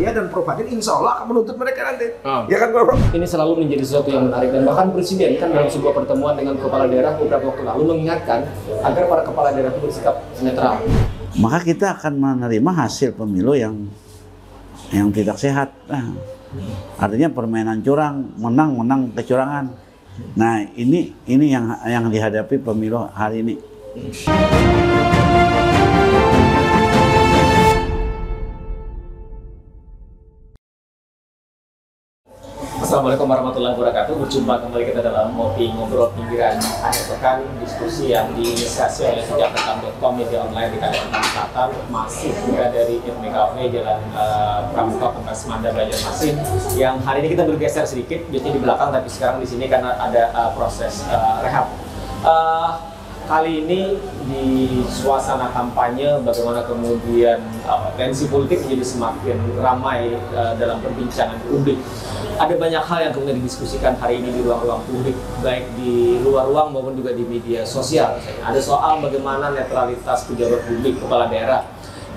saya dan Prof Fadil insya Allah akan menuntut mereka nanti. Ah. Ya kan Prof? Ini selalu menjadi sesuatu yang menarik dan bahkan presiden kan dalam sebuah pertemuan dengan kepala daerah beberapa waktu lalu mengingatkan agar para kepala daerah itu bersikap netral. maka kita akan menerima hasil pemilu yang yang tidak sehat. Nah, artinya permainan curang, menang menang kecurangan. Nah ini ini yang yang dihadapi pemilu hari ini. Assalamualaikum warahmatullahi wabarakatuh. Berjumpa kembali kita dalam ngopi ngobrol pinggiran akhir pekan diskusi yang diinisiasi oleh sejakrekam.com media online di Kalimantan Selatan masih juga dari Itme Cafe Jalan uh, Pramuka Kompleks Manda Banjarmasin yang hari ini kita bergeser sedikit biasanya di belakang tapi sekarang di sini karena ada uh, proses uh, rehab. Uh, kali ini di suasana kampanye bagaimana kemudian uh, tensi politik menjadi semakin ramai uh, dalam perbincangan publik. Ada banyak hal yang kemudian didiskusikan hari ini di ruang-ruang publik, baik di luar ruang maupun juga di media sosial. Ada soal bagaimana netralitas pejabat publik kepala daerah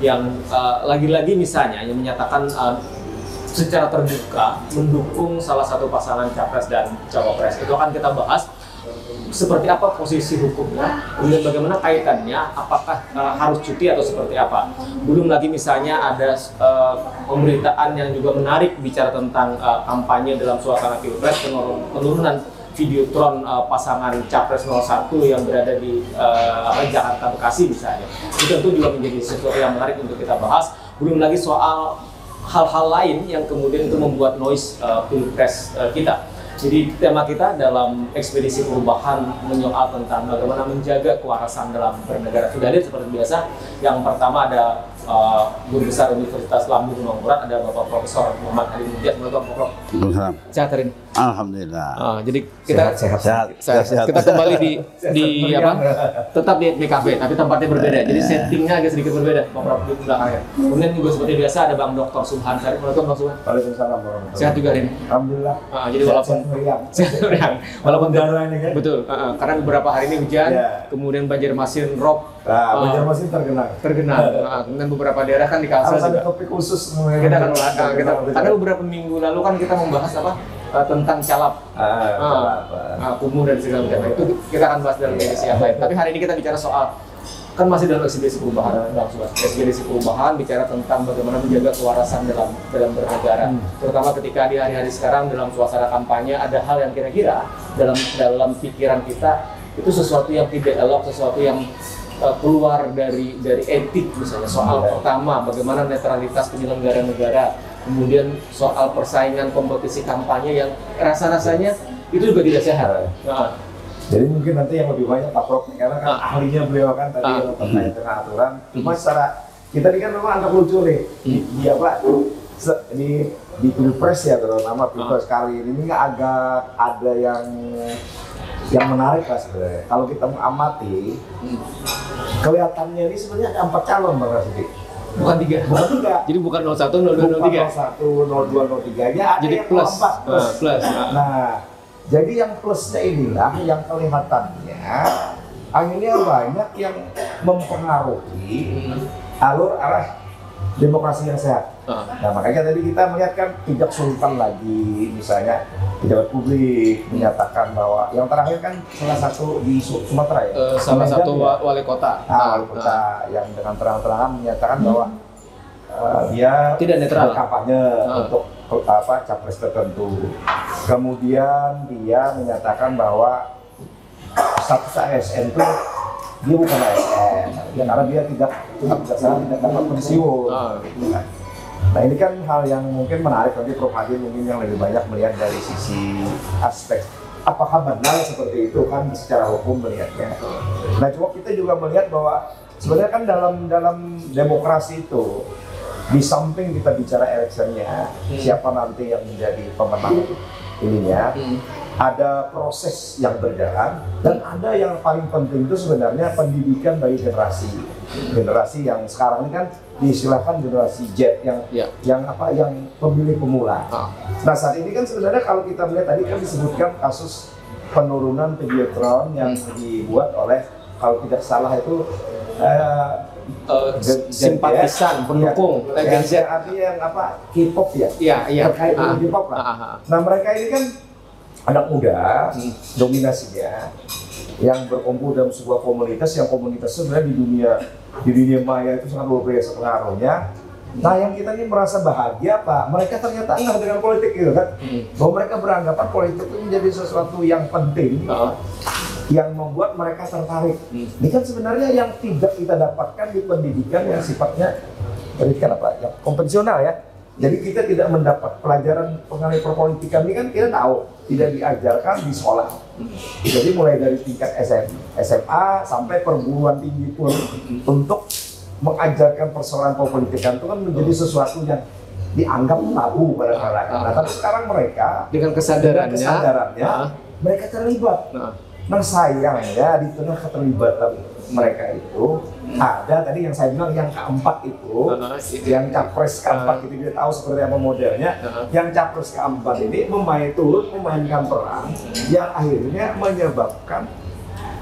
yang uh, lagi-lagi misalnya yang menyatakan uh, secara terbuka mendukung salah satu pasangan capres dan cawapres. Itu akan kita bahas seperti apa posisi hukumnya, kemudian bagaimana kaitannya, apakah uh, harus cuti atau seperti apa. Belum lagi misalnya ada uh, pemberitaan yang juga menarik bicara tentang uh, kampanye dalam suasana pilpres, penurun- penurunan videotron uh, pasangan capres 01 yang berada di uh, Jakarta Bekasi misalnya. Itu tentu juga menjadi sesuatu yang menarik untuk kita bahas. Belum lagi soal hal-hal lain yang kemudian itu membuat noise uh, pilpres uh, kita. Jadi tema kita dalam ekspedisi perubahan menyoal tentang bagaimana menjaga kewarasan dalam bernegara. Sudah hadir seperti biasa. Yang pertama ada uh, Guru Besar Universitas Lambung Mangkurat, ada Bapak Profesor Muhammad Ali Mujiat. Assalamualaikum Prof. Waalaikumsalam. Sehat hari ini. Alhamdulillah. Ah, jadi kita sehat. Sehat. Sehat. Sehat. kita kembali di di apa? Tetap di BKB, tapi tempatnya berbeda. Jadi settingnya agak sedikit berbeda, Pak Prof di belakangnya. Kemudian juga seperti biasa ada Bang Dr. Subhan Syarif. Assalamualaikum Bang Subhan. Waalaikumsalam warahmatullahi Sehat juga hari ini. Alhamdulillah. Ah, jadi walaupun Sehat meriang. Sehat walaupun kan? betul, ah, ah. karena beberapa hari ini hujan, Iya. kemudian Banjarmasin rob Nah, ah, Banjarmasin terkenal. tergenang, Ah, kemudian beberapa daerah kan di Kalsel ada juga. topik khusus mengenai Kita akan Banjarmasin. ah, kita karena beberapa minggu lalu kan kita membahas apa ah, tentang calap Ah, Ah, ah, kumuh dan segala macam. Nah, Itu kita akan bahas dalam edisi yang lain. Tapi hari ini kita bicara soal kan masih dalam ekspedisi perubahan, Subhan. ekspedisi perubahan bicara tentang bagaimana menjaga kewarasan dalam dalam bernegara, terutama ketika di hari-hari sekarang dalam suasana kampanye ada hal yang kira-kira dalam dalam pikiran kita itu sesuatu yang tidak elok, sesuatu yang uh, keluar dari dari etik misalnya soal pertama bagaimana netralitas penyelenggara negara, kemudian soal persaingan kompetisi kampanye yang rasa-rasanya itu juga tidak sehat. Nah, Jadi mungkin nanti yang lebih banyak Pak Prof karena kan Ah. ahlinya beliau kan tadi Ah. terkait dengan aturan. Cuma secara kita ini kan memang anggap lucu nih. Di, di apa se- di di pilpres ya terutama pilpres kali ini agak ada yang yang menarik lah sebenarnya. Kalau kita mengamati kelihatannya ini sebenarnya ada empat calon bang Rasidi. bukan tiga. Bukan tiga. Jadi bukan 01, 02, 03. satu, nol dua, nol tiga ya ada Jadi yang plus. empat plus. Ah, plus. Ah. Nah, jadi yang plusnya inilah yang kelihatannya akhirnya banyak yang mempengaruhi alur arah demokrasi yang sehat. Ah. Nah makanya tadi kita melihat kan tidak sultan lagi misalnya pejabat publik menyatakan bahwa yang terakhir kan salah satu di Su- Sumatera ya. Eh, salah Medan satu ya? wa- wali kota. Nah, wali kota yang dengan terang-terangan menyatakan bahwa uh, dia Tidak netral. kampanye Ah. untuk apa capres tertentu. Kemudian dia menyatakan bahwa status ASN itu dia bukan ASN, ya karena dia tidak tidak tidak dapat pensiun. Ah. gitu kan. Nah ini kan hal yang mungkin menarik nanti Prof Hadi mungkin yang lebih banyak melihat dari sisi aspek apakah benar seperti itu kan secara hukum melihatnya. Nah cuma kita juga melihat bahwa sebenarnya kan dalam dalam demokrasi itu di samping kita bicara electionnya siapa nanti yang menjadi pemenang ininya Hmm. Ada proses yang berjalan dan ada yang paling penting itu sebenarnya pendidikan bagi generasi generasi yang sekarang ini kan diistilahkan generasi Z yang Ya. yang apa yang pemilih pemula. Ah. Nah saat ini kan sebenarnya kalau kita melihat tadi kan disebutkan kasus penurunan videotron yang dibuat oleh kalau tidak salah itu eh, Gen simpatisan, Z. pendukung Ya, Z. yang artinya yang apa K-pop ya Iya, iya. terkait dengan Ah, K-pop lah. ah, ah, ah. Nah mereka ini kan anak muda, Hmm. dominasinya yang berkumpul dalam sebuah komunitas yang komunitas sebenarnya di dunia di dunia maya itu sangat luar biasa pengaruhnya. Nah yang kita ini merasa bahagia pak, mereka ternyata enggak dengan politik gitu kan, Hmm. bahwa mereka beranggapan politik itu menjadi sesuatu yang penting Ah, yang membuat mereka tertarik. Hmm. Ini kan sebenarnya yang tidak kita dapatkan di pendidikan yang sifatnya pendidikan apa? Yang konvensional ya. Jadi kita tidak mendapat pelajaran mengenai perpolitikan ini kan kita tahu tidak diajarkan di sekolah. Jadi mulai dari tingkat SM, SMA sampai perguruan tinggi pun untuk mengajarkan persoalan perpolitikan itu kan menjadi sesuatu yang dianggap tabu pada masyarakat. Nah, tapi sekarang mereka dengan dengan kesadarannya. kesadarannya ah, mereka terlibat. nah, Nah sayangnya di tengah keterlibatan mereka itu ada tadi yang saya bilang yang keempat itu yang capres keempat itu dia tahu seperti apa modelnya. Yang capres keempat ini memain turut memainkan peran yang akhirnya menyebabkan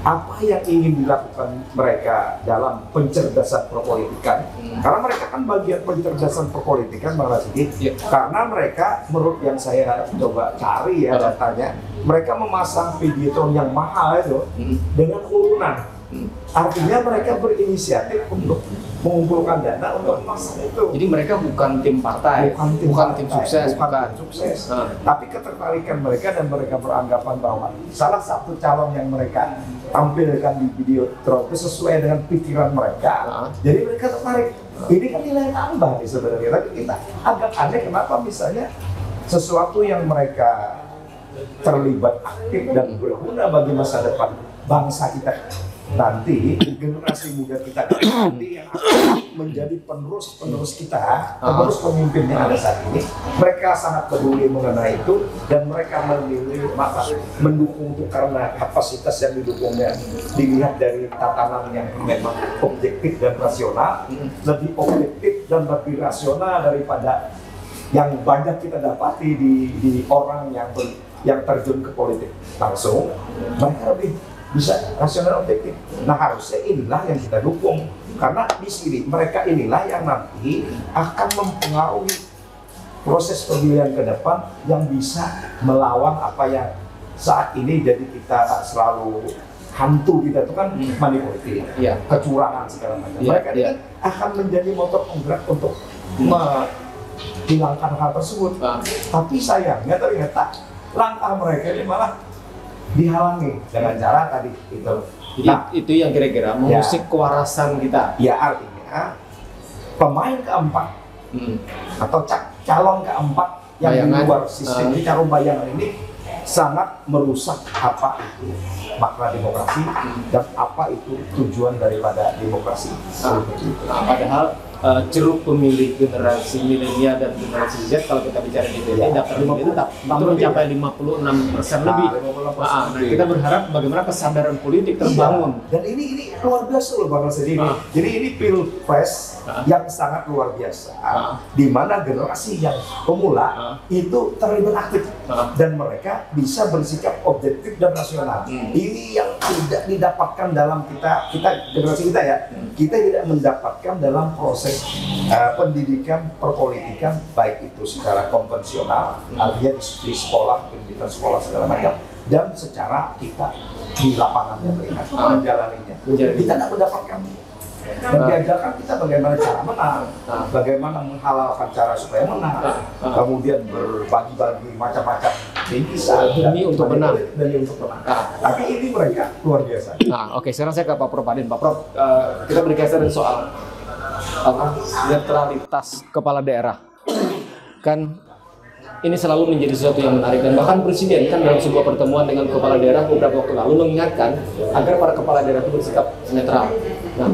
apa yang ingin dilakukan mereka dalam pencerdasan perpolitikan. Karena mereka kan bagian pencerdasan perpolitikan Bang Rasidi Iya. karena mereka menurut yang saya coba cari ya datanya mereka memasang videotron yang mahal itu Hmm. dengan urunan. Hmm. Artinya mereka berinisiatif untuk mengumpulkan dana untuk memasang itu Jadi mereka bukan tim partai, bukan tim, tim partai, sukses, bukan bukan. tim sukses Ah. tapi ketertarikan mereka dan mereka beranggapan bahwa salah satu calon yang mereka tampilkan di video itu sesuai dengan pikiran mereka Ah. jadi mereka tertarik ini kan nilai tambah nih sebenarnya tapi kita agak aneh kenapa misalnya sesuatu yang mereka terlibat aktif dan berguna bagi masa depan bangsa kita nanti generasi muda kita nanti yang akan menjadi penerus penerus kita penerus pemimpin yang ada saat ini mereka sangat peduli mengenai itu dan mereka memilih maka mendukung itu karena kapasitas yang didukungnya dilihat dari tatanan yang memang objektif dan rasional lebih objektif dan lebih rasional daripada yang banyak kita dapati di, di orang yang ber- yang terjun ke politik. Langsung mereka lebih bisa rasional objektif. Nah harusnya inilah yang kita dukung karena di sini mereka inilah yang nanti akan mempengaruhi proses pemilihan ke depan yang bisa melawan apa yang saat ini jadi kita selalu hantu kita itu kan money politik, Iya. kecurangan segala macam. Iya, mereka kan akan menjadi motor penggerak untuk menghilangkan hal tersebut. Ah, Tapi sayangnya ternyata langkah mereka ini malah dihalangi dengan cara tadi itu. Jadi Nah, itu yang kira-kira mengusik kewarasan kita. ya artinya pemain keempat Hmm. atau ca- calon keempat yang Bayangan. di luar sistem ini, calon bayangan ini sangat merusak apa itu makna demokrasi dan apa itu tujuan daripada demokrasi. Ah. Nah, padahal eh, ceruk pemilih generasi milenial dan generasi Z kalau kita bicara di DPD Ya, daftar pemilih tetap 56 itu mencapai 56 persen Nah, lebih. 56% Ah, nah, lebih. kita berharap bagaimana kesadaran politik terbangun. Iya. Dan ini ini luar biasa loh Bang Rasidi. Ah. Jadi ini pilpres Ah. yang sangat luar biasa, Ah. di mana generasi yang pemula Ah. itu terlibat aktif Ah. dan mereka bisa bersikap objektif dan rasional. Hmm. Ini yang tidak didapatkan dalam kita kita generasi kita ya, Hmm. kita tidak mendapatkan dalam proses uh, pendidikan perpolitikan baik itu secara konvensional, Hmm. artinya di, di sekolah, pendidikan sekolah segala macam, dan secara kita di lapangannya melihat Ah. menjalaninya. Menjalani. Kita tidak mendapatkan dan diajarkan kita bagaimana cara menang, Ah. bagaimana menghalalkan cara supaya menang, Ah. Kemudian berbagi-bagi macam-macam bingkisan Demi untuk menang. demi untuk menang. Tapi ini mereka luar biasa. Nah, oke, sekarang saya ke Pak Prof Adin. Pak Prof, eh, kita bergeser soal apa netralitas kepala daerah. Kan ini selalu menjadi sesuatu yang menarik dan bahkan presiden kan dalam sebuah pertemuan dengan kepala daerah beberapa waktu lalu mengingatkan agar para kepala daerah itu bersikap netral. Nah,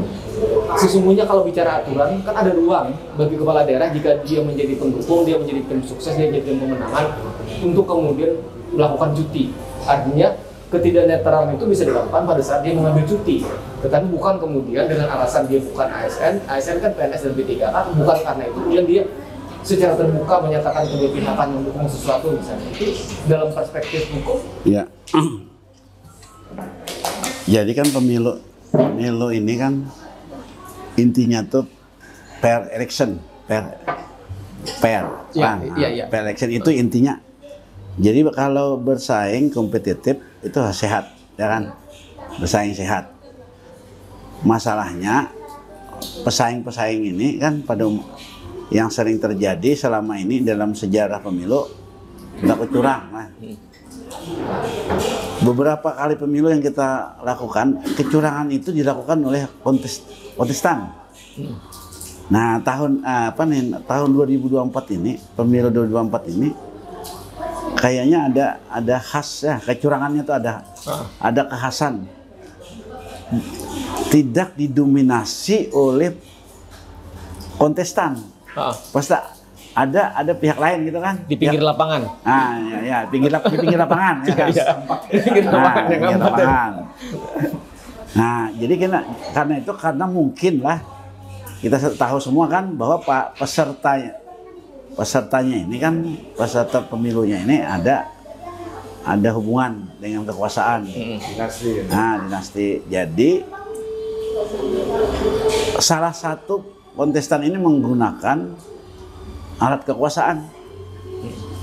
sesungguhnya kalau bicara aturan kan ada ruang bagi kepala daerah jika dia menjadi pendukung, dia menjadi tim sukses, dia menjadi pemenangan untuk kemudian melakukan cuti. Artinya ketidaknetralan itu bisa dilakukan pada saat dia mengambil cuti. Tetapi bukan kemudian dengan alasan dia bukan ASN, ASN kan PNS dan P3K, bukan karena itu kemudian dia secara terbuka menyatakan keberpihakan mendukung sesuatu misalnya. Itu dalam perspektif hukum Ya. Jadi kan pemilu pemilu ini kan intinya tuh per election, per per, Ah, iya, iya. per election itu intinya. Jadi kalau bersaing kompetitif itu sehat, ya kan? Bersaing sehat. Masalahnya pesaing-pesaing ini kan pada um- yang sering terjadi selama ini dalam sejarah pemilu berlaku curang. Nah, beberapa kali pemilu yang kita lakukan kecurangan itu dilakukan oleh kontes, kontestan. Nah tahun ah, apa nih tahun 2024 ini pemilu 2024 ini kayaknya ada ada khas ya kecurangannya itu ada Ah. ada kekhasan tidak didominasi oleh kontestan Ah, pasti ada ada pihak lain gitu kan di pinggir Pihak- lapangan. ah ya, ya pinggir lap- di pinggir lapangan ya kan Iya. Di pinggir Nah, lapangan yang pinggir amat. lapangan. Nah, jadi karena karena itu karena mungkin lah kita tahu semua kan bahwa pak pesertanya pesertanya ini kan peserta pemilunya ini ada ada hubungan dengan kekuasaan. Mm. Dinasti. Nah, dinasti. Jadi salah satu kontestan ini menggunakan alat kekuasaan.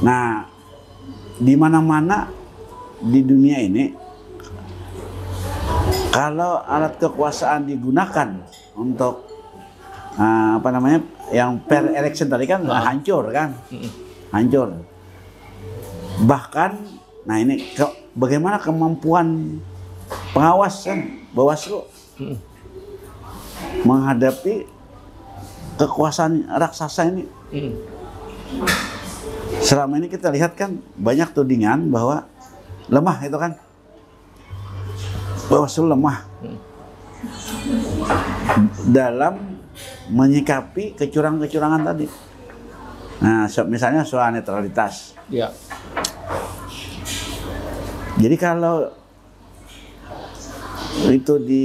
Nah, di mana-mana di dunia ini kalau alat kekuasaan digunakan untuk ah, apa namanya yang per election tadi kan Ah. hancur kan? Hancur. Bahkan nah ini ke- bagaimana kemampuan pengawas kan? Bawaslu menghadapi kekuasaan raksasa ini. Selama ini kita lihat kan banyak tudingan bahwa lemah itu kan? Bawaslu lemah. Dalam menyikapi kecurangan-kecurangan tadi. Nah, so- misalnya soal netralitas. Ya. Jadi kalau itu di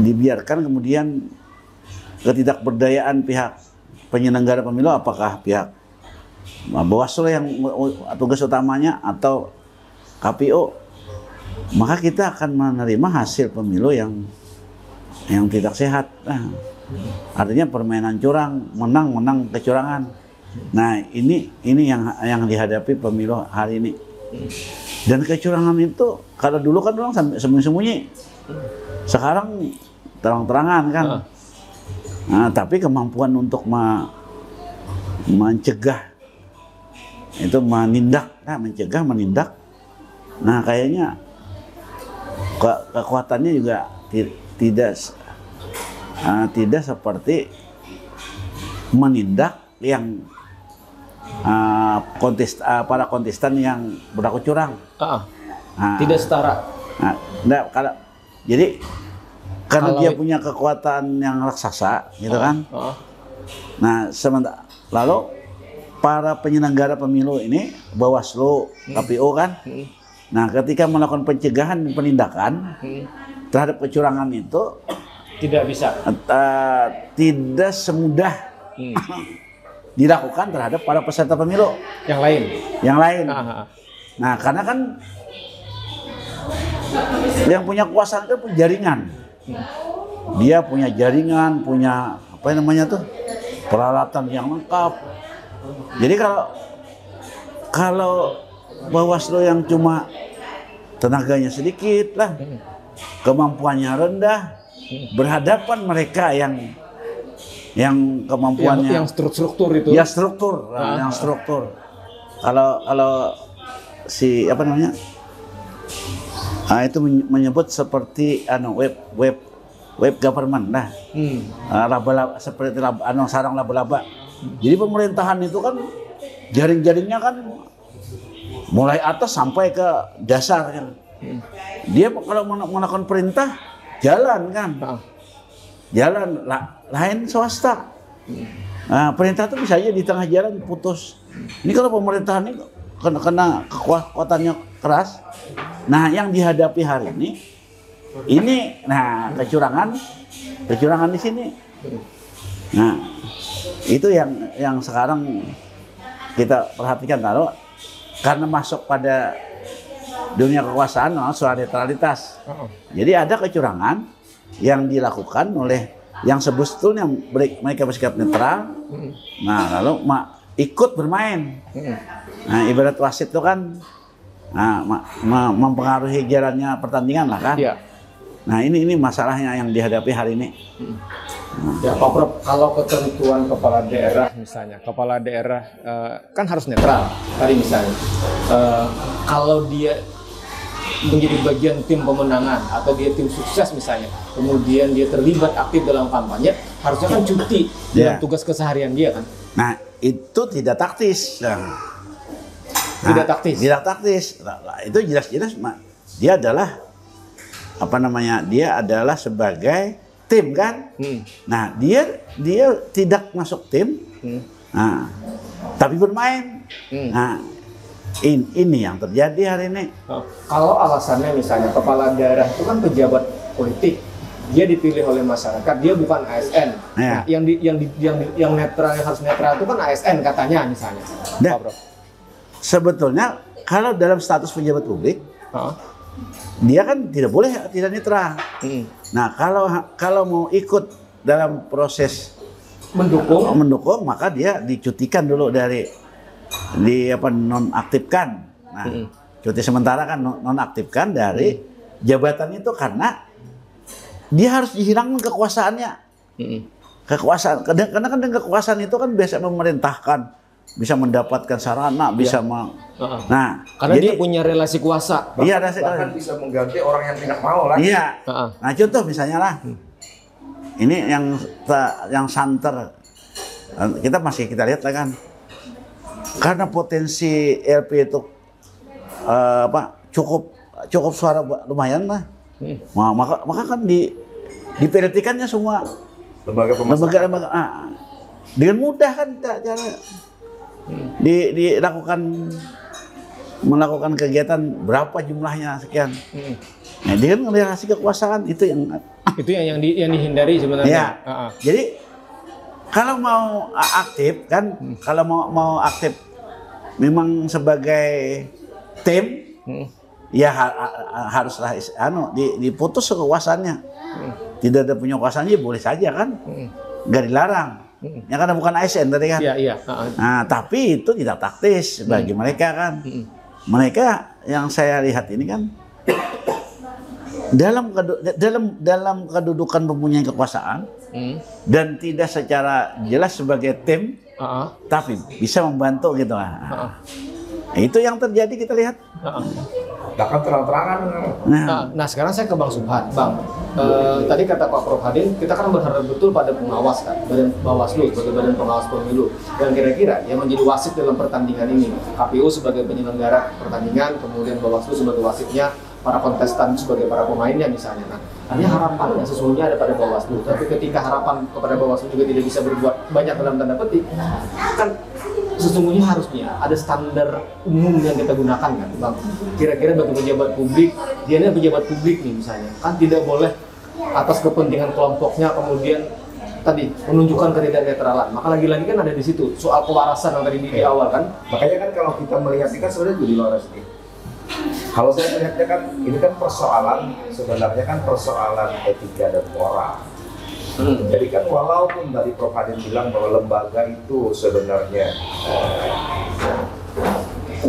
dibiarkan kemudian ketidakberdayaan pihak penyelenggara pemilu apakah pihak Bawaslu yang tugas utamanya atau KPU maka kita akan menerima hasil pemilu yang yang tidak sehat. Nah, artinya permainan curang, menang-menang kecurangan. Nah, ini ini yang yang dihadapi pemilu hari ini. Dan kecurangan itu kalau dulu kan orang sembunyi-sembunyi. Sekarang terang-terangan kan. Ah. Nah, tapi kemampuan untuk me- mencegah itu menindak, nah, mencegah, menindak. Nah, kayaknya ke- kekuatannya juga tidak ah, tidak seperti menindak yang ah, kontest ah, para kontestan yang berlaku curang. Ah, Nah, tidak setara. Nah, enggak, kalau jadi karena Kalau- dia punya kekuatan yang raksasa, gitu kan? Ah, Nah, sementara lalu para penyelenggara pemilu ini Bawaslu, KPU kan? mm, Nah, ketika melakukan pencegahan penindakan mm. Terhadap kecurangan itu Tidak bisa. eh, tidak semudah Mm. dilakukan terhadap para peserta pemilu Yang lain. yang lain. Ah, ah. Nah, karena kan yang punya kekuasaan kan punya jaringan. Dia punya jaringan, punya apa namanya tuh peralatan yang lengkap. Jadi kalau kalau Bawaslu yang cuma tenaganya sedikit lah, kemampuannya rendah, berhadapan mereka yang yang yang, kemampuannya yang struktur itu. Ya struktur, nah, Ah. yang struktur. Kalau kalau si apa namanya? Ah, itu men- menyebut seperti anu web web web government nah. Hmm. Ah, laba-laba seperti laba, anu sarang laba-laba. Jadi pemerintahan itu kan jaring-jaringnya kan mulai atas sampai ke dasar kan. Dia kalau men- melakukan perintah jalan kan Ah, jalan la- lain swasta. Nah, perintah itu bisa aja di tengah jalan putus. Ini kalau pemerintahan ini kena, kena kekuatannya keras. Nah, yang dihadapi hari ini, ini, nah kecurangan, kecurangan di sini. Nah, itu yang yang sekarang kita perhatikan kalau karena masuk pada dunia kekuasaan, nah, soal netralitas. ah. Jadi ada kecurangan, yang dilakukan oleh yang sebetulnya mere- mereka bersikap netral. Nah, lalu ma- ikut bermain. Nah, ibarat wasit itu kan nah, mempengaruhi jalannya pertandingan lah kan. Iya. Nah, ini ini masalahnya yang dihadapi hari ini. Ya Pak Prof, kalau ketentuan kepala daerah misalnya, kepala daerah eh, kan harus netral tadi misalnya. Eh, kalau dia menjadi bagian tim pemenangan atau dia tim sukses misalnya, kemudian dia terlibat aktif dalam kampanye, harusnya kan cuti dalam Ya. tugas keseharian dia kan. Nah, itu tidak taktis. Nah, Tidak nah, taktis. Tidak taktis. Nah, lah, itu jelas-jelas dia adalah apa namanya? Dia adalah sebagai tim kan? Hmm. Nah, dia dia tidak masuk tim. Hmm. Nah, tapi bermain. Hmm. Nah, in- ini yang terjadi hari ini. Nah, kalau alasannya misalnya kepala daerah itu kan pejabat politik, dia dipilih oleh masyarakat, dia bukan ASN. Ya. Nah, yang di, yang di, yang di- yang netral yang harus netral itu kan ASN katanya misalnya. Nah. Pak. Sebetulnya kalau dalam status pejabat publik? Dia kan tidak boleh tidak netral. Hmm. Nah, kalau kalau mau ikut dalam proses Mendukung. mendukung maka dia dicutikan dulu dari di apa nonaktifkan. Nah, Mm-mm. cuti sementara kan non- nonaktifkan dari jabatan itu karena dia harus dihilangkan kekuasaannya. Hmm. Kekuasaan karena kan dengan kekuasaan itu kan biasa memerintahkan, bisa mendapatkan sarana, bisa Heeh. Nah, Karena jadi dia punya relasi kuasa. iya ada bahkan bisa mengganti orang yang tidak mau lah. Iya. Heeh. Nah contoh misalnya lah, ini yang yang santer kita masih kita lihat lah kan, karena potensi LP itu eh, apa cukup cukup suara lumayan lah, Hmm. Nah, maka maka kan di diperhatikannya semua Lembaga pemasaran. lembaga-lembaga ah, dengan mudah kan cara di dilakukan melakukan kegiatan berapa jumlahnya sekian. Hmm. Nah, dia kan relasi kekuasaan itu yang Itu yang yang, di, yang dihindari sebenarnya. ya. Heeh. Jadi kalau mau aktif kan, kalau mau mau aktif memang sebagai tim Hmm. ya ha- ha- haruslah anu di- diputus kekuasaannya. Tidak ada punya kuasanya boleh saja kan, Hmm. nggak dilarang. Ya karena bukan ASN tadi kan. Iya, iya. Heeh. Nah, tapi itu tidak taktis bagi mereka kan. Hmm. Mereka yang saya lihat ini kan dalam dalam dalam kedudukan mempunyai kekuasaan Hmm. dan tidak secara jelas sebagai tim Heeh. tapi bisa membantu gitu lah. Heeh. Nah, itu yang terjadi kita lihat. Heeh. Bahkan terang-terangan. Nah, Nah, nah sekarang saya ke Bang Subhan. Bang, eh, tadi kata Pak Prof Hadin, kita kan berharap betul pada pengawas kan, badan Bawaslu sebagai badan pengawas pemilu. Dan kira-kira yang menjadi wasit dalam pertandingan ini, KPU sebagai penyelenggara pertandingan, kemudian Bawaslu sebagai wasitnya, para kontestan sebagai para pemainnya misalnya. Nah, artinya harapan yang sesungguhnya ada pada Bawaslu. Tapi ketika harapan kepada Bawaslu juga tidak bisa berbuat banyak dalam tanda petik, kan sesungguhnya harusnya ada standar umum yang kita gunakan kan bang. Kira-kira bagi pejabat publik dia ini pejabat publik nih misalnya. Kan tidak boleh atas kepentingan kelompoknya kemudian tadi menunjukkan ketidaknetralan. Maka lagi-lagi kan ada di situ soal kewarasan yang tadi di, di awal kan. Makanya kan kalau kita melihat ini kan sebenarnya jadi Lores nih. Kalau saya melihatnya kan ini kan persoalan sebenarnya kan persoalan etika dan moral. Jadi kan walaupun tadi Prof Hadin bilang bahwa lembaga itu sebenarnya eh,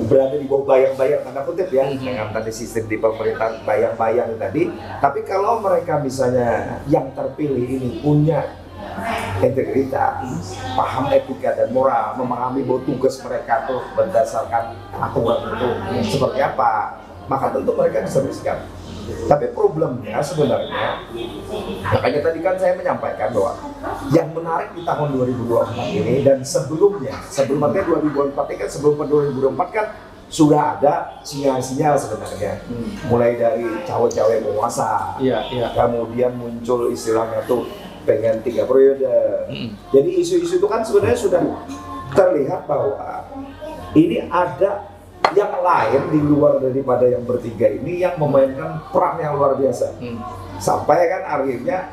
berada di bawah bayang-bayang tanda kutip ya Mhm. dengan tadi sistem di pemerintahan bayang-bayang tadi. Tapi kalau mereka misalnya yang terpilih ini punya integritas, paham etika dan moral, memahami bahwa tugas mereka tuh berdasarkan aturan itu seperti apa, maka tentu mereka bisa bersikap. Tapi problemnya sebenarnya, makanya tadi kan saya menyampaikan bahwa yang menarik di tahun 2024 ini dan sebelumnya, sebelum artinya 2024 ini kan sebelum 2024 kan sudah ada sinyal-sinyal sebenarnya, mulai dari cawe-cawe penguasa, iya iya. Kemudian muncul istilahnya tuh pengen tiga periode. Jadi isu-isu itu kan sebenarnya sudah terlihat bahwa ini ada yang lain di luar daripada yang bertiga ini yang memainkan peran yang luar biasa. Hmm. Sampai kan akhirnya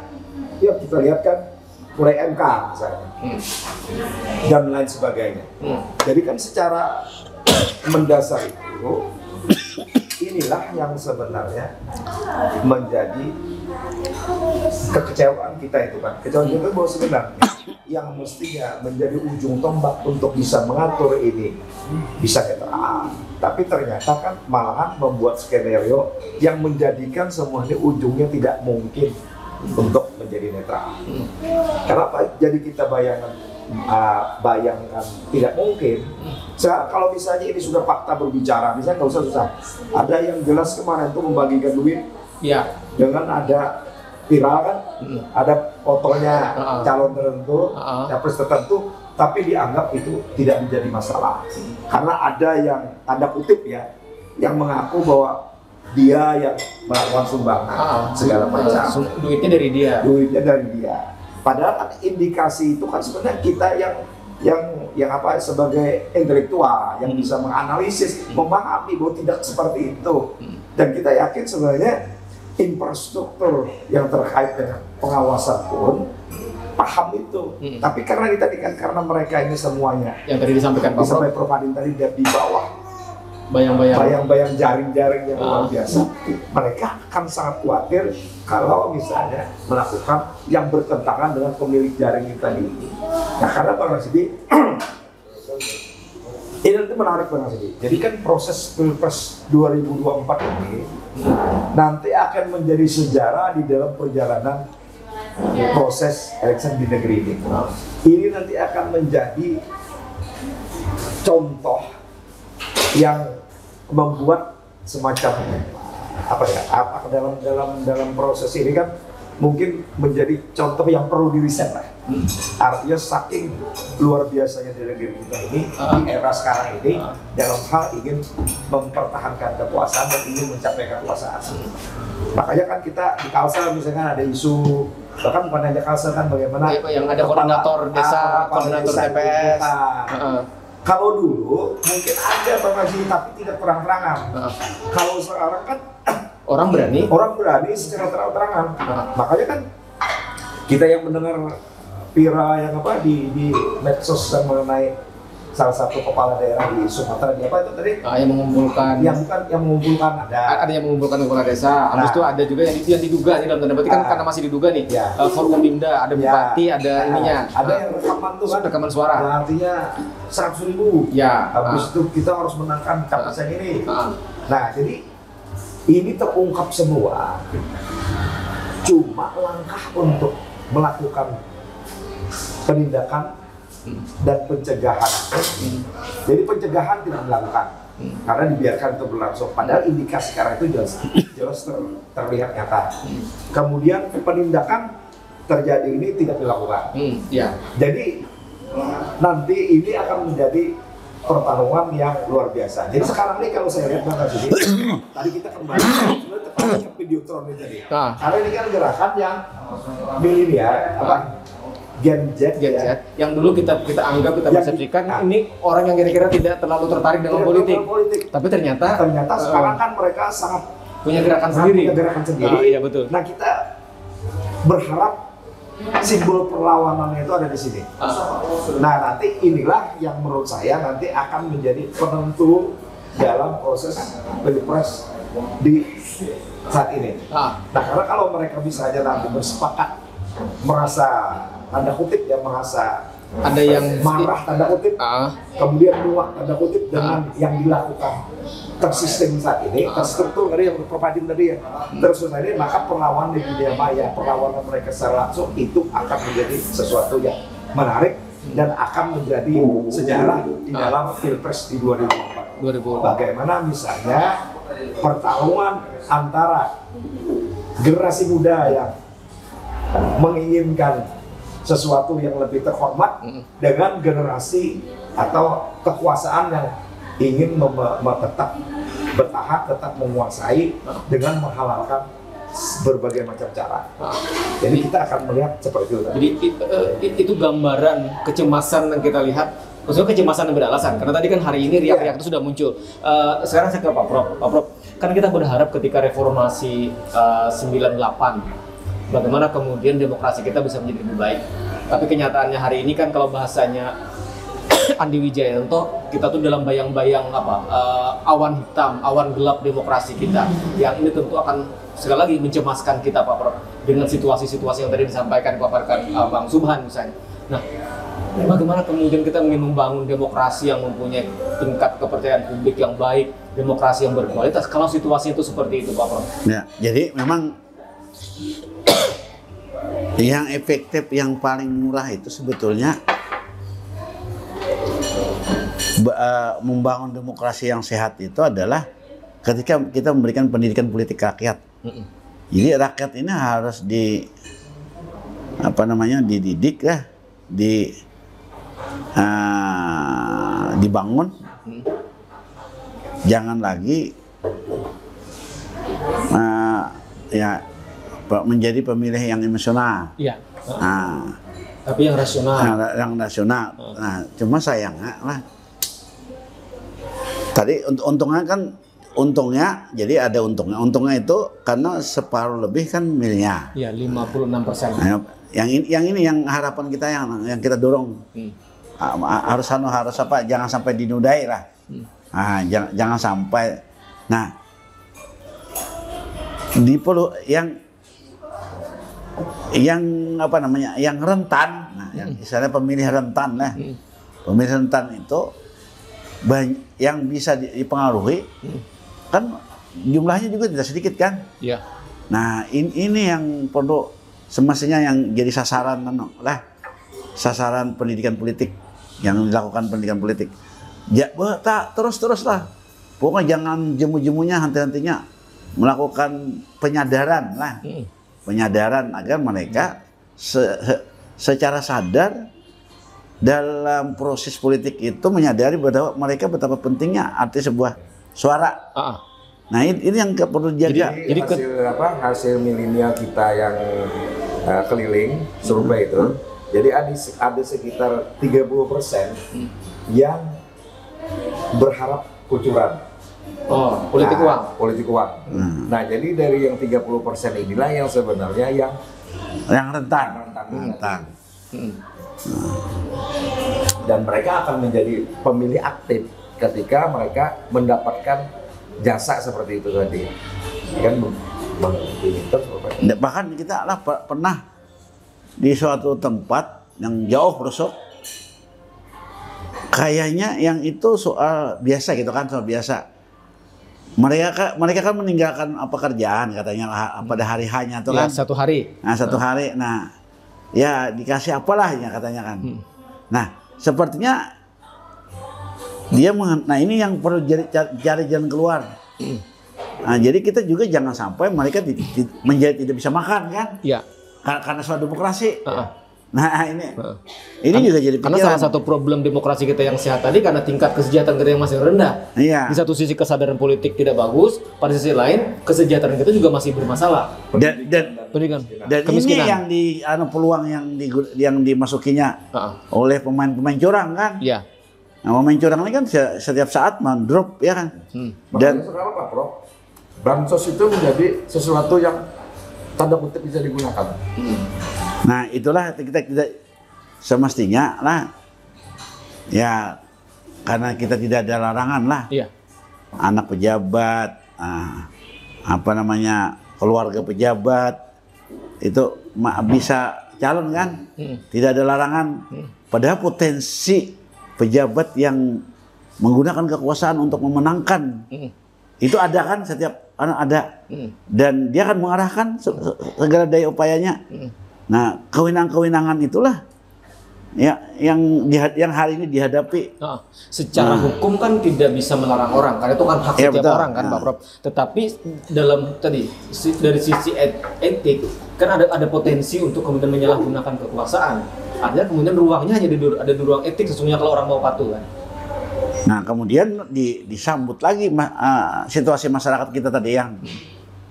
ya kita lihat kan mulai MK misalnya Hmm. dan lain sebagainya. Hmm. Jadi kan secara mendasar itu inilah yang sebenarnya menjadi kekecewaan kita itu kan. Kekecewaan kita bahwa sebenarnya yang mestinya menjadi ujung tombak untuk bisa mengatur ini bisa netral. Tapi ternyata kan malahan membuat skenario yang menjadikan semua ini ujungnya tidak mungkin untuk menjadi netral. Kenapa? Jadi kita bayangkan uh, bayangkan tidak mungkin. Sekarang kalau misalnya ini sudah fakta berbicara, misalnya nggak usah susah. Ada yang jelas kemarin itu membagikan duit Ya. dengan ada viral kan, ada fotonya Uh-uh. calon tertentu, Uh-uh. capres tertentu, tapi dianggap itu tidak menjadi masalah. Karena ada yang tanda kutip ya, yang mengaku bahwa dia yang melakukan sumbangan Ah, segala macam Duitnya dari dia. duitnya dari dia. Padahal kan indikasi itu kan sebenarnya kita yang yang yang apa sebagai intelektual yang Hmm. bisa menganalisis, memahami bahwa tidak seperti itu. Dan kita yakin sebenarnya infrastruktur yang terkait dengan pengawasan pun paham itu. Hmm. Tapi karena kita kan karena mereka ini semuanya Yang tadi disampaikan Pak Prof, Prof tadi di bawah bayang-bayang. bayang-bayang jaring-jaring yang luar Ah. biasa, mereka akan sangat khawatir kalau misalnya melakukan yang bertentangan dengan pemilik jaring itu tadi. Nah, karena Bang Rasidi, ini nanti menarik Bang Rasidi. Jadi kan proses Pilpres 2024 ini nanti akan menjadi sejarah di dalam perjalanan proses election di negeri ini. Ini nanti akan menjadi contoh yang membuat semacam apa ya apa dalam dalam dalam proses ini kan mungkin menjadi contoh yang perlu diriset lah. Artinya saking luar biasanya di negeri kita ini di era sekarang ini dalam hal ingin mempertahankan kekuasaan dan ingin mencapai kekuasaan. Makanya kan kita di Kalsel misalnya ada isu bahkan bukan hanya Kalsel kan bagaimana Iya, yang ada koordinator desa, ah, koordinator desa TPS. Kalau dulu mungkin ada Bang Haji tapi tidak terang-terangan. Kalau sekarang kan Orang berani. orang berani secara terang-terangan. Makanya kan kita yang mendengar viral yang apa di di medsos dan mengenai salah satu kepala daerah di Sumatera di apa itu tadi Ah, yang mengumpulkan yang bukan yang mengumpulkan ada ada yang mengumpulkan kepala desa, habis Nah. itu ada juga yang, yang diduga nih dalam tanda petik kan Ah. karena masih diduga nih. Ya. Eh, forum Bimda, ada Ya. bupati, ada Nah, ininya. ada Ah, yang rekaman tuh kan rekaman suara. Nah, artinya seratus ribu Ya. habis ah, itu kita harus menangkan capres yang ini ah. Nah, jadi ini terungkap semua. Cuma langkah untuk melakukan penindakan dan pencegahan. Jadi pencegahan tidak dilakukan karena dibiarkan itu berlangsung. Padahal indikasi sekarang itu jelas, jelas ter- terlihat nyata. Kemudian penindakan terjadi ini tidak dilakukan. Hmm, ya. Jadi nanti ini akan menjadi pertarungan yang luar biasa. Jadi sekarang nih kalau saya lihat Bang Rasidi, tadi kita kembali ke Videotron ini tadi. Ah. Karena ini kan gerakan yang milenial, apa Gen Z, Gen ya. Z, yang dulu kita kita anggap kita persepsikan ah. ini orang yang kira-kira tidak terlalu tertarik dengan Tidak politik. politik. Tapi ternyata Ternyata eh, sekarang kan mereka sangat punya gerakan sangat sendiri. punya gerakan sendiri. Ah, iya betul. Nah kita berharap simbol perlawanannya itu ada di sini. Ah. Nah nanti inilah yang menurut saya nanti akan menjadi penentu dalam proses pilpres di saat ini. Ah, Nah karena kalau mereka bisa aja nanti bersepakat merasa tanda kutip ya merasa ada yang marah tanda kutip, Ah, kemudian muak tanda kutip dengan yang dilakukan. Tersistem saat ini, terstruktur tadi yang berpropadim tadi ya, terus tadi maka perlawanan di dunia maya, perlawanan mereka secara langsung itu akan menjadi sesuatu yang menarik dan akan menjadi sejarah di dalam pilpres di 2024. 2000. Bagaimana misalnya pertarungan antara generasi muda yang menginginkan sesuatu yang lebih terhormat Mm. dengan generasi atau kekuasaan yang ingin tetap bertahan, tetap menguasai dengan menghalalkan berbagai macam cara. Ah. Jadi kita akan melihat seperti itu. Jadi it- eh, it- itu gambaran kecemasan yang kita lihat. Maksudnya kecemasan yang beralasan. Karena tadi kan hari ini riak-riak itu sudah muncul. Eh, sekarang saya ke Pak Prof. Pak Prof, kan kita berharap ketika reformasi eh, 98, bagaimana kemudian demokrasi kita bisa menjadi lebih baik. Tapi kenyataannya hari ini kan kalau bahasanya Andi Wijayanto kita tuh dalam bayang-bayang apa eh, awan hitam, awan gelap demokrasi kita yang ini tentu akan sekali lagi mencemaskan kita Pak Prof dengan situasi-situasi yang tadi disampaikan paparkan eh, Bang Subhan misalnya. Nah, bagaimana kemudian kita ingin membangun demokrasi yang mempunyai tingkat kepercayaan publik yang baik, demokrasi yang berkualitas kalau situasi itu seperti itu Pak Prof? Ya, jadi memang yang efektif yang paling murah itu sebetulnya eh, membangun demokrasi yang sehat itu adalah ketika kita memberikan pendidikan politik rakyat. Jadi rakyat ini harus di apa namanya dididik ya, di eh, dibangun. Jangan lagi eh, ya menjadi pemilih yang emosional. Iya. Nah, Tapi yang rasional. yang, yang nasional. Nah, cuma sayangnya lah. Tadi unt- untungnya kan untungnya jadi ada untungnya. Untungnya itu karena separuh lebih kan milenial. Iya, 56 persen. Nah, yang ini yang ini yang harapan kita yang yang kita dorong Hmm. Harus anu harus apa jangan sampai dinudai lah. Ah, jangan jangan sampai. Nah, di perlu yang yang apa namanya yang rentan, nah, yang misalnya pemilih rentan lah, pemilih rentan itu banyak yang bisa di- dipengaruhi kan jumlahnya juga tidak sedikit kan. Iya. Nah, in- ini yang perlu semestinya yang jadi sasaran anu, lah sasaran pendidikan politik yang dilakukan pendidikan politik. Ya, tak terus-terus lah. Pokoknya jangan jemu-jemunya henti-hentinya melakukan penyadaran lah. Mm. Penyadaran agar mereka se- se- secara sadar dalam proses politik itu menyadari bahwa mereka betapa pentingnya arti sebuah suara. Ah, ah. Nah, ini, ini yang perlu dijaga. Jadi- Jadi ke- hasil apa hasil milenial kita yang uh, keliling survei itu, jadi ada ada sekitar 30% yang berharap kucuran. Oh, politik Nah, uang. Politik uang. Hmm. Nah, jadi dari yang 30% inilah yang sebenarnya yang yang rentan. rentan. Rentan. Mm. Dan mereka akan menjadi pemilih aktif ketika mereka mendapatkan jasa seperti itu tadi. Kan Bahkan kita lah per- pernah di suatu tempat yang jauh pelosok kayaknya yang itu soal biasa gitu kan soal biasa mereka ka- mereka kan meninggalkan apa kerjaan katanya pada hari hanya tuh Ya, kan satu hari. nah satu hari nah ya dikasih apalah ya katanya kan Hmm. nah sepertinya dia meng- nah ini yang perlu cari, cari jalan keluar nah jadi kita juga jangan sampai mereka menjadi tidak bisa makan kan. Kar- karena soal demokrasi Ah, ah. Nah ini Heeh. ini juga jadi Karena pikiran salah satu problem demokrasi kita yang sehat tadi karena tingkat kesejahteraan kita yang masih rendah. iya Di satu sisi kesadaran politik tidak bagus, pada sisi lain kesejahteraan kita juga masih bermasalah. dan dan Pendidikan. dan ini yang di anu peluang yang di yang dimasukinya ah. oleh pemain-pemain curang kan Iya. nah pemain curang ini kan se- setiap saat mendrop ya kan Hmm. Dan sekarang Pak Prof, bansos itu menjadi sesuatu yang tanda kutip bisa digunakan. Nah itulah kita kita semestinya lah ya karena kita tidak ada larangan lah Iya. anak pejabat ah, apa namanya keluarga pejabat itu bisa calon kan Hmm. tidak ada larangan padahal potensi pejabat yang menggunakan kekuasaan untuk memenangkan Hmm. itu ada kan setiap anak ada Hmm. dan dia akan mengarahkan se- se- segala daya upayanya. Nah, kewenangan-kewenangan itulah ya yang diha- yang hari ini dihadapi. Ah, secara hukum kan tidak bisa melarang orang karena itu kan hak Iya, setiap betul. orang kan Nah. Pak Prof. Tetapi dalam tadi dari sisi et- etik kan ada ada potensi untuk kemudian menyalahgunakan kekuasaan. Artinya kemudian ruangnya hanya di, ada di ruang etik sesungguhnya kalau orang mau patuh kan. Nah, kemudian di- disambut lagi ma- ah, situasi masyarakat kita tadi yang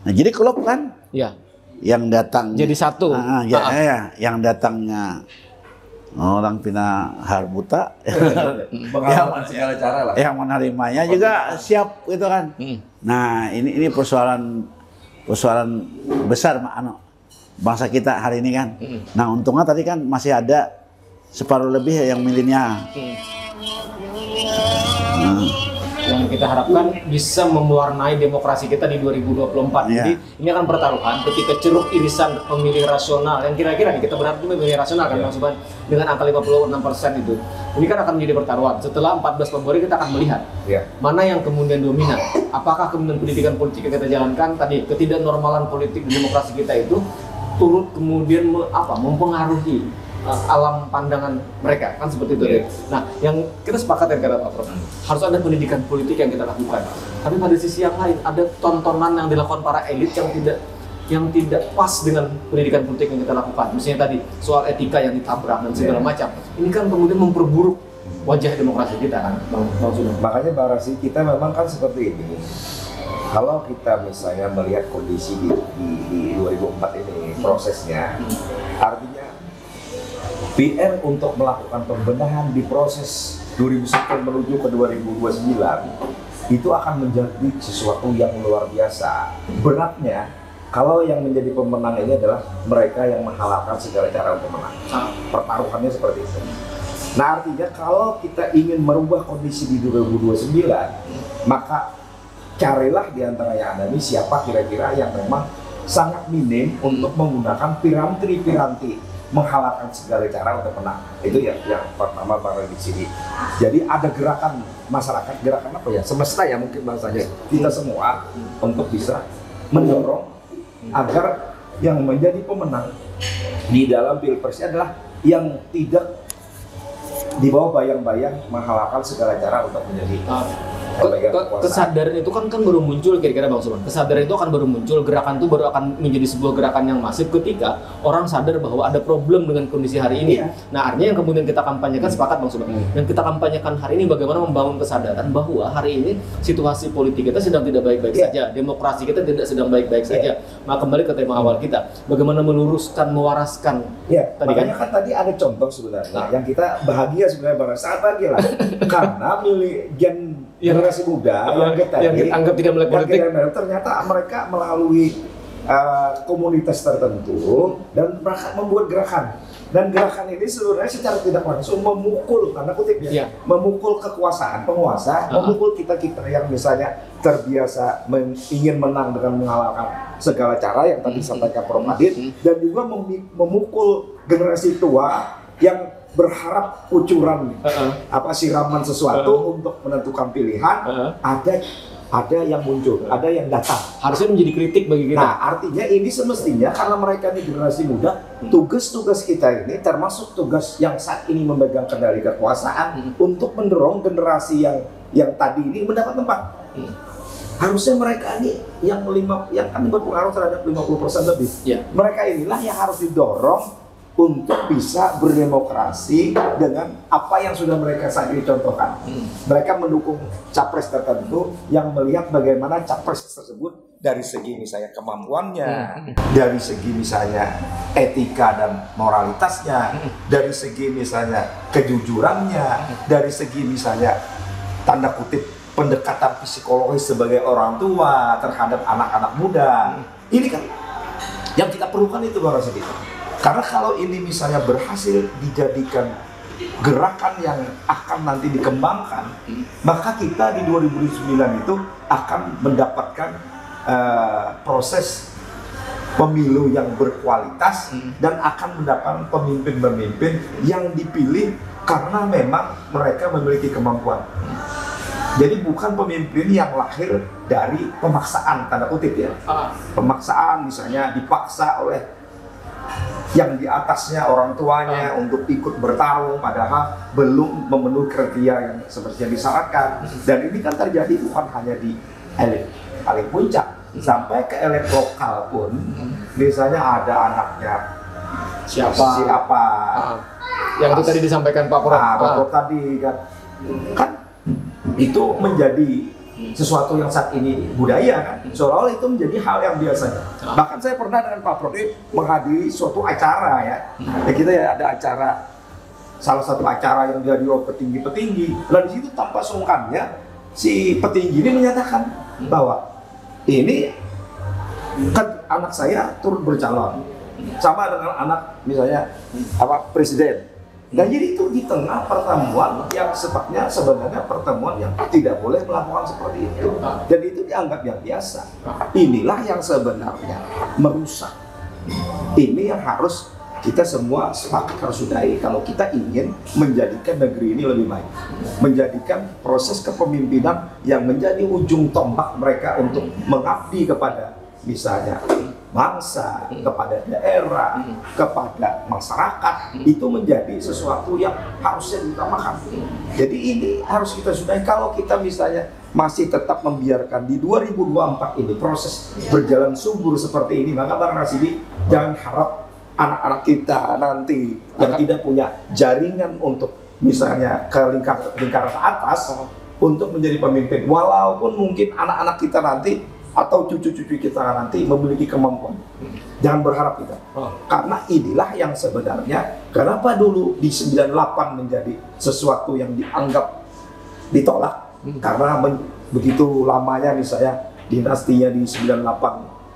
Nah, jadi klub kan Iya. Yang datang Jadi satu. Ah, ya, ah. ya, yang datangnya orang pina harbuta Menghalalkan segala cara lah. yang menerimanya juga siap gitu kan. Hmm. Nah, ini ini persoalan persoalan besar Ma, anu, bangsa kita hari ini kan. Hmm. Nah, untungnya tadi kan masih ada separuh lebih yang milenial. Hmm. Kita harapkan bisa mewarnai demokrasi kita di 2024. Iya. Jadi ini akan pertaruhan ketika ceruk irisan pemilih rasional yang kira-kira nih kita berharap itu pemilih rasional kan Iya. Bang dengan angka 56% itu. Ini kan akan menjadi pertaruhan. Setelah 14 Februari kita akan melihat Ya. mana yang kemudian dominan. Apakah kemudian pendidikan politik yang kita jalankan tadi ketidaknormalan politik dan demokrasi kita itu turut kemudian me- apa mempengaruhi uh, alam pandangan mereka kan seperti itu. Dek. Nah, yang kita sepakat ya kata Pak Prof. Harus ada pendidikan politik yang kita lakukan. Tapi pada sisi yang lain ada tontonan yang dilakukan para elit yang tidak yang tidak pas dengan pendidikan politik yang kita lakukan. Misalnya tadi soal etika yang ditabrak dan segala Iya. macam. Ini kan kemudian memperburuk wajah demokrasi kita kan, Bang. Makanya Bang Rasi, kita memang kan seperti ini. Kalau kita misalnya melihat kondisi di, di, di 2004 ini prosesnya, artinya PR untuk melakukan pembenahan di proses 2010 menuju ke 2029 itu akan menjadi sesuatu yang luar biasa. Beratnya kalau yang menjadi pemenang ini adalah mereka yang menghalalkan segala cara untuk menang. Pertaruhannya seperti itu. Nah artinya kalau kita ingin merubah kondisi di 2029, maka carilah di antara yang ada ini siapa kira-kira yang memang sangat minim untuk menggunakan piranti-piranti menghalalkan segala cara untuk menang. Itu yang yang pertama baru di sini. Jadi ada gerakan masyarakat, gerakan apa ya? Semesta ya mungkin bahasanya. Kita semua untuk bisa mendorong agar yang menjadi pemenang di dalam pilpres adalah yang tidak di bawah bayang-bayang menghalalkan segala cara untuk menjadi Ah, ke- ke- kesadaran itu kan kan baru muncul kira-kira Bang Suman. Kesadaran itu akan baru muncul, gerakan itu baru akan menjadi sebuah gerakan yang masif ketika orang sadar bahwa ada problem dengan kondisi hari ini. Iya. Nah, artinya yang kemudian kita kampanyekan sepakat Bang Suman. Hmm. Yang kita kampanyekan hari ini bagaimana membangun kesadaran bahwa hari ini situasi politik kita sedang tidak baik-baik Iya. saja, demokrasi kita tidak sedang baik-baik saja. Maka kembali ke tema awal kita, bagaimana meluruskan, mewaraskan Ya, Tadi makanya kan? tadi ada contoh sebenarnya Nah. yang kita bahagia sebenarnya Bang, sangat bahagia lah. Karena milih gen Yang- generasi muda yang- yang kita yang ini, kita anggap tidak melek yang politik. ternyata mereka melalui uh, komunitas tertentu dan mereka membuat gerakan. Dan gerakan ini sebenarnya secara tidak langsung memukul tanda kutip ya, Iya. memukul kekuasaan penguasa, Ah. memukul kita kita yang misalnya terbiasa men- ingin menang dengan mengalahkan segala cara yang tadi disampaikan Prof Adit dan juga memi- memukul generasi tua yang berharap kucuran Heeh. apa siraman sesuatu untuk menentukan pilihan Heeh. ada ada yang muncul ada yang datang harusnya menjadi kritik bagi kita. nah artinya ini semestinya karena mereka ini generasi muda tugas-tugas kita ini termasuk tugas yang saat ini memegang kendali kekuasaan untuk mendorong generasi yang yang tadi ini mendapat tempat Hmm. harusnya mereka ini yang lima yang kan berpengaruh terhadap 50% lebih Ya. mereka inilah yang harus didorong untuk bisa berdemokrasi dengan apa yang sudah mereka saat ini contohkan. Hmm. Mereka mendukung capres tertentu yang melihat bagaimana capres tersebut dari segi misalnya kemampuannya, Hmm. dari segi misalnya etika dan moralitasnya, Hmm. dari segi misalnya kejujurannya, dari segi misalnya tanda kutip pendekatan psikologis sebagai orang tua terhadap anak-anak muda. Ini kan yang kita perlukan itu Bang Rasidi. Karena kalau ini misalnya berhasil dijadikan gerakan yang akan nanti dikembangkan, maka kita di 2009 itu akan mendapatkan eh, proses pemilu yang berkualitas dan akan mendapatkan pemimpin-pemimpin yang dipilih karena memang mereka memiliki kemampuan. Jadi bukan pemimpin yang lahir dari pemaksaan tanda kutip ya Ah, pemaksaan misalnya dipaksa oleh yang di atasnya orang tuanya untuk ikut bertarung padahal belum memenuhi kriteria yang seperti yang disyaratkan. Dan ini kan terjadi bukan hanya di elit paling puncak. Sampai ke elit lokal pun misalnya ada anaknya. Siapa? siapa? Ah, yang itu tadi disampaikan Pak Prof. Nah, Ah. Bapak tadi kan kan? Itu menjadi sesuatu yang saat ini budaya kan? Seolah-olah itu menjadi hal yang biasa bahkan saya pernah dengan Pak Prodi menghadiri suatu acara ya, ya kita ya ada acara salah satu acara yang jadi petinggi-petinggi. Dan di situ tanpa sungkannya si petinggi ini menyatakan bahwa ini kan anak saya turut bercalon. Sama dengan anak misalnya apa presiden Nah jadi itu di tengah pertemuan yang sepatnya sebenarnya pertemuan yang tidak boleh melakukan seperti itu. Dan itu dianggap yang biasa. Inilah yang sebenarnya merusak. Ini yang harus kita semua sepakat harus sudahi kalau kita ingin menjadikan negeri ini lebih baik. Menjadikan proses kepemimpinan yang menjadi ujung tombak mereka untuk mengabdi kepada misalnya bangsa, kepada daerah, kepada masyarakat itu menjadi sesuatu yang harusnya diutamakan. Jadi ini harus kita sudahi. Kalau kita misalnya masih tetap membiarkan di 2024 ini proses berjalan subur seperti ini maka Bang Rasidi jangan harap anak-anak kita nanti yang tidak punya jaringan untuk misalnya ke lingkar lingkaran atas untuk menjadi pemimpin. Walaupun mungkin anak-anak kita nanti atau cucu-cucu kita nanti memiliki kemampuan. Jangan berharap kita. Oh. karena inilah yang sebenarnya kenapa dulu di 98 menjadi sesuatu yang dianggap ditolak? Karena men- begitu lamanya misalnya dinastinya di 98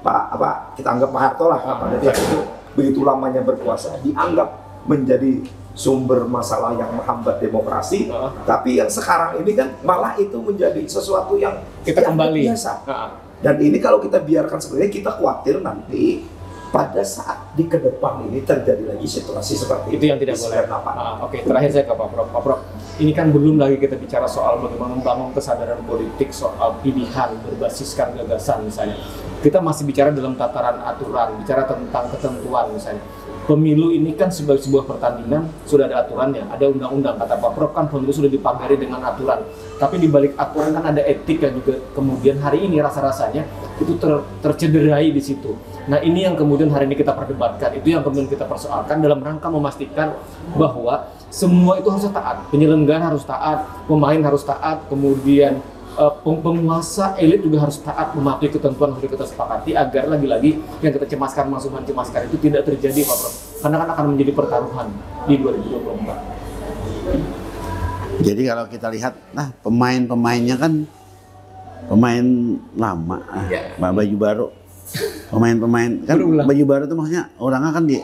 Pak apa kita anggap Pak Harto lah pada saat itu begitu lamanya berkuasa dianggap menjadi sumber masalah yang menghambat demokrasi. Ah. tapi yang sekarang ini kan malah itu menjadi sesuatu yang Kita kembali. biasa Ah, dan ini kalau kita biarkan ini, kita khawatir nanti pada saat di ke depan ini terjadi lagi situasi seperti itu yang tidak boleh. 98. Ah, Oke, terakhir saya ke Pak Prof. Pak Prof, ini kan belum lagi kita bicara soal bagaimana membangun kesadaran politik soal pilihan berbasiskan gagasan misalnya. Kita masih bicara dalam tataran aturan, bicara tentang ketentuan misalnya. Pemilu ini kan sebagai sebuah pertandingan sudah ada aturannya, ada undang-undang kata Pak Prof kan pemilu sudah dipagari dengan aturan. Tapi di balik aturan kan ada etik yang juga kemudian hari ini rasa-rasanya itu ter- tercederai di situ. Nah ini yang kemudian hari ini kita perdebatkan, itu yang kemudian kita persoalkan dalam rangka memastikan bahwa semua itu harus taat, penyelenggara harus taat, pemain harus taat, kemudian peng- penguasa elit juga harus taat mematuhi ketentuan yang sudah kita sepakati agar lagi-lagi yang kita cemaskan, masukan cemaskan itu tidak terjadi Pak Prof. Karena kan akan menjadi pertaruhan di 2024. Jadi kalau kita lihat, nah pemain-pemainnya kan pemain lama, ah, Iya. baju baru, pemain-pemain kan Berulang. baju baru itu maksudnya orangnya kan di,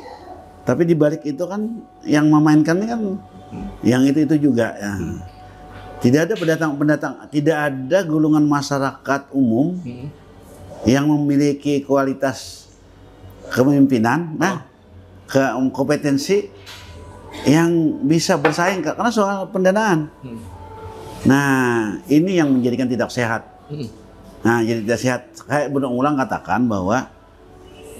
tapi di balik itu kan yang memainkan ini kan yang itu itu juga ya. Tidak ada pendatang-pendatang, tidak ada golongan masyarakat umum Hmm. yang memiliki kualitas kepemimpinan, nah ke kompetensi yang bisa bersaing karena soal pendanaan. Hmm. Nah, ini yang menjadikan tidak sehat. Hmm. Nah, jadi tidak sehat. Kayak berulang katakan bahwa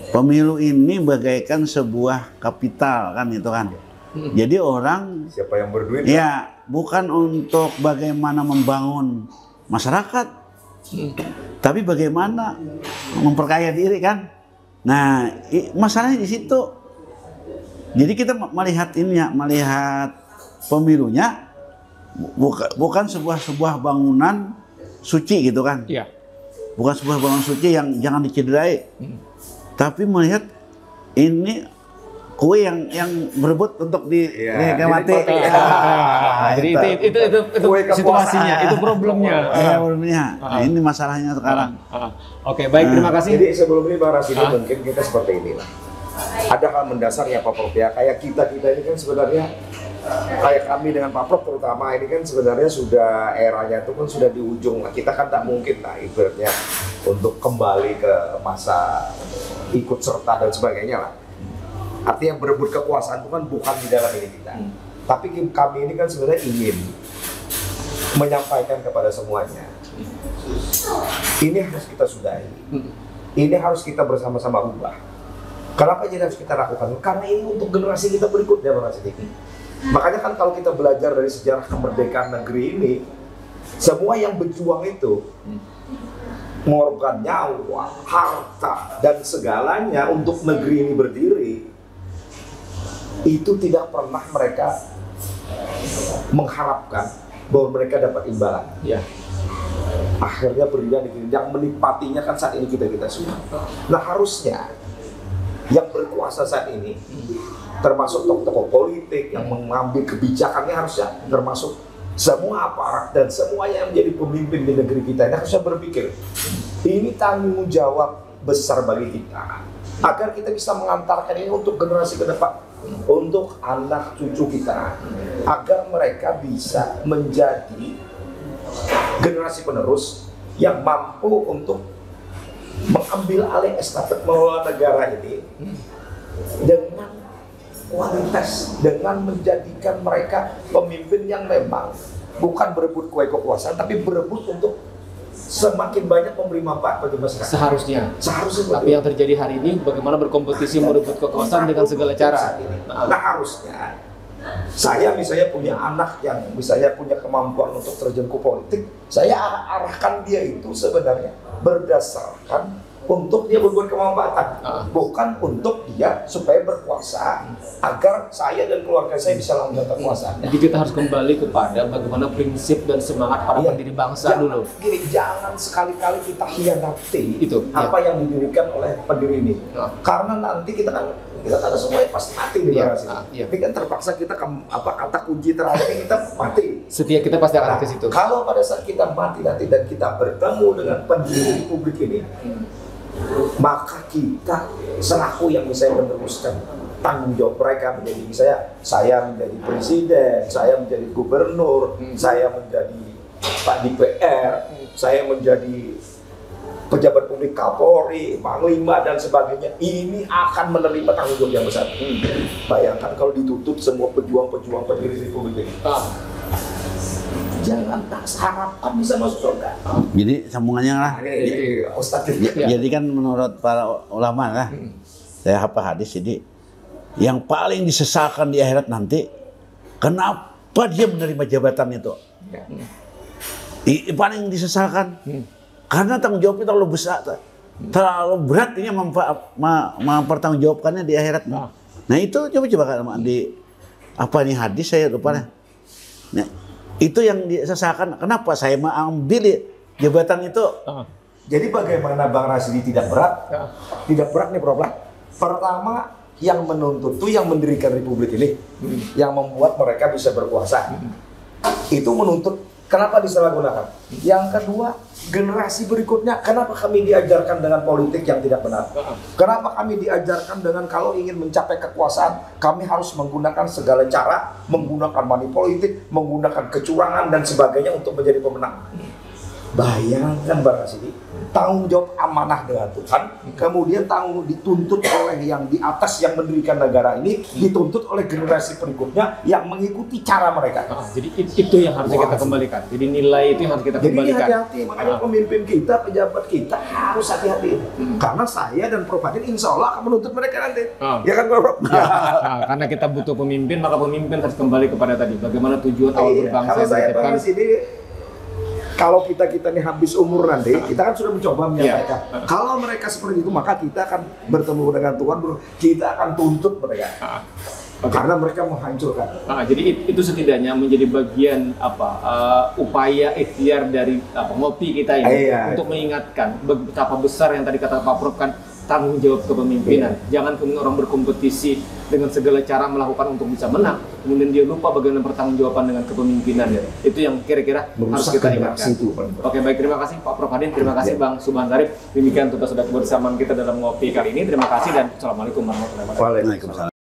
pemilu ini bagaikan sebuah kapital kan itu kan. Hmm. Jadi orang Siapa yang berduit? ya bukan untuk bagaimana membangun masyarakat, tapi bagaimana memperkaya diri kan. Nah, masalahnya di situ. Jadi kita melihat ini ya, melihat pemilunya bu- buka- bukan sebuah sebuah bangunan suci gitu kan. Iya. Bukan sebuah bangunan suci yang jangan dicederai. Tapi melihat ini kue yang yang berebut untuk di Iya, dinikmati. dinikmati. Ya. Ah, jadi itu itu itu, itu Kue kepuasan. situasinya, itu problemnya. Ya, problemnya. Ah. Ini masalahnya sekarang. Ah, ah. Oke, baik terima kasih. Jadi sebelum ini Bang Rasidi Ah. mungkin kita seperti inilah. Ada hal mendasar ya Pak Prof ya. Kayak kita kita ini kan sebenarnya kayak kami dengan Pak Prof terutama ini kan sebenarnya sudah eranya itu kan sudah di ujung lah. Kita kan tak mungkin lah ibaratnya untuk kembali ke masa ikut serta dan sebagainya lah. Artinya berebut kekuasaan itu kan bukan di dalam ini kita. Hmm. Tapi kami ini kan sebenarnya ingin menyampaikan kepada semuanya. Ini harus kita sudahi Hmm. ini harus kita bersama-sama ubah. Kenapa jadi harus kita lakukan? Karena ini untuk generasi kita berikutnya, Bang Rasidi. Makanya kan kalau kita belajar dari sejarah kemerdekaan negeri ini, semua yang berjuang itu mengorbankan nyawa, harta, dan segalanya untuk negeri ini berdiri, itu tidak pernah mereka mengharapkan bahwa mereka dapat imbalan Ya. akhirnya di yang menikmatinya kan saat ini kita kita semua. Nah harusnya yang berkuasa saat ini termasuk tokoh-tokoh politik yang mengambil kebijakannya harusnya termasuk semua aparat dan semuanya yang menjadi pemimpin di negeri kita ini harusnya berpikir ini tanggung jawab besar bagi kita agar kita bisa mengantarkan ini untuk generasi ke depan untuk anak cucu kita. Agar mereka bisa menjadi generasi penerus yang mampu untuk mengambil alih estafet mengelola negara ini dengan kualitas dengan menjadikan mereka pemimpin yang memang bukan berebut kue kekuasaan tapi berebut untuk semakin banyak memberi manfaat bagi masyarakat. Seharusnya. Seharusnya Tapi yang terjadi hari ini bagaimana berkompetisi merebut kekuasaan dengan segala cara. Nah harusnya saya misalnya punya anak yang misalnya punya kemampuan untuk terjun ke politik, saya ar- arahkan dia itu sebenarnya berdasarkan untuk dia berbuat kemanfaatan, Ah. bukan untuk dia supaya berkuasa agar saya dan keluarga saya bisa langgeng kekuasaannya. Jadi kita harus kembali kepada bagaimana prinsip dan semangat para Iya. pendiri bangsa Jangan- dulu. Gini, jangan sekali-kali kita hianati Itu, apa yang didirikan oleh pendiri ini. Ah. Karena nanti kita kan kita kan semuanya pasti mati di Iya, negara sini. ah, iya. Tapi kan terpaksa kita ke- apa kata kunci terakhir kita mati. Setiap kita pasti akan Nah, ke situ. kalau pada saat kita mati nanti dan kita bertemu dengan pendiri republik ini, maka kita selaku yang misalnya meneruskan tanggung jawab mereka menjadi misalnya saya menjadi presiden, saya menjadi gubernur, Hmm. saya menjadi Pak DPR, saya menjadi pejabat publik Kapolri, Panglima dan sebagainya ini akan menerima tanggung jawab yang besar. Bayangkan kalau dituntut semua pejuang-pejuang pendiri republik ini. Ah, Jangan tak harapkan bisa masuk surga. Jadi sambungannya lah. Nah, Ustadz ini. Iya. Jadi kan menurut para ulama lah, saya hafal hadis jadi yang paling disesalkan di akhirat nanti, kenapa dia menerima jabatan itu? I- paling disesalkan karena tanggung jawab kita terlalu besar, terlalu berat ini mempertanggungjawabkannya di akhirat. Nah itu coba coba kan di apa nih hadis saya lupa nih. Nah, itu yang disesalkan. Kenapa saya mengambil jabatan itu? ah, Jadi bagaimana Bang Rasidi tidak berat? Ya. Tidak berat nih problem. Pertama yang menuntut itu yang mendirikan republik ini, yang membuat mereka bisa berkuasa. Itu menuntut kenapa disalahgunakan? Yang kedua, generasi berikutnya kenapa kami diajarkan dengan politik yang tidak benar? Kenapa kami diajarkan dengan kalau ingin mencapai kekuasaan, kami harus menggunakan segala cara, menggunakan money politik, menggunakan kecurangan dan sebagainya untuk menjadi pemenang. Bayangkan Bang Rasidi, tanggung jawab amanah dengan Tuhan, kemudian tanggung dituntut oleh yang di atas yang mendirikan negara ini, dituntut oleh generasi berikutnya yang mengikuti cara mereka. ah. Jadi it- itu yang harus kita kembalikan. Jadi nilai itu yang harus kita Jadi kembalikan. hati-hati, makanya Ah. pemimpin kita, pejabat kita harus hati-hati. Karena saya dan Prof. Adin insya Allah akan menuntut mereka nanti. Ah. Ya kan Prof? Ya, nah, karena kita butuh pemimpin, maka pemimpin harus kembali kepada tadi. Bagaimana tujuan awal Iya, berbangsa kalau saya. Bang ini kalau kita kita nih habis umur nanti, kita kan sudah mencoba menyampaikan. Iya. Kalau mereka seperti itu, maka kita akan bertemu dengan Tuhan, bro. kita akan tuntut mereka. Ah, oke. Karena mereka menghancurkan. Ah, jadi it- itu setidaknya menjadi bagian apa uh, upaya ikhtiar dari apa ngopi kita ini Iya. untuk mengingatkan betapa besar yang tadi kata Pak Prof kan tanggung jawab kepemimpinan. Jangan kemudian orang berkompetisi dengan segala cara melakukan untuk bisa menang, kemudian dia lupa bagaimana pertanggungjawaban dengan kepemimpinan. Ya. Itu yang kira-kira harus kita ingatkan. itu. Oke baik terima kasih Pak Prof Hadin, terima kasih Ya. Bang Subhan Sarip. Demikian tugas sudah kebersamaan kita dalam ngopi kali ini. Terima kasih dan assalamualaikum warahmatullahi wabarakatuh. Waalaikumsalam.